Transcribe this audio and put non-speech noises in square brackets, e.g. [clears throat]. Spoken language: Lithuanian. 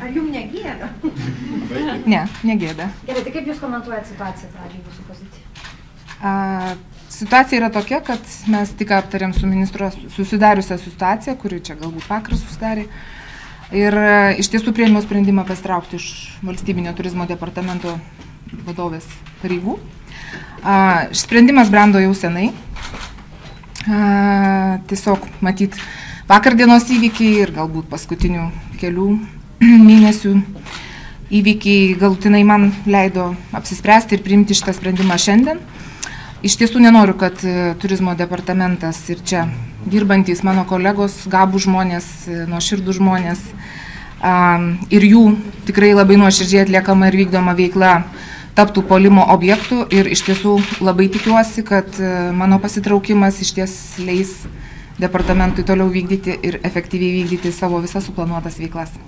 Ar jums negėda? Ne, negėda. Gerai, tai kaip Jūs komentuojate situaciją pradžiai Jūsų pozicija? A, situacija yra tokia, kad mes tik aptarėm su ministro susidariusią situaciją, kuri čia galbūt vakar susidarė. Ir a, iš tiesų prieimiau sprendimą pasitraukti iš valstybinio turizmo departamento vadovės pareigų. Šis sprendimas brendo jau senai. A, tiesiog matyt vakar dienos įvykiai ir galbūt paskutinių kelių [clears throat] mėnesių įvykiai galutinai man leido apsispręsti ir priimti šitą sprendimą šiandien. Iš tiesų nenoriu, kad e, turizmo departamentas ir čia dirbantys mano kolegos, gabų žmonės, e, nuoširdų žmonės ir jų tikrai labai nuoširdžiai atliekama ir vykdoma veikla taptų polimo objektų ir iš tiesų labai tikiuosi, kad e, mano pasitraukimas iš ties leis departamentui toliau vykdyti ir efektyviai vykdyti savo visas suplanuotas veiklas.